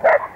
Ik.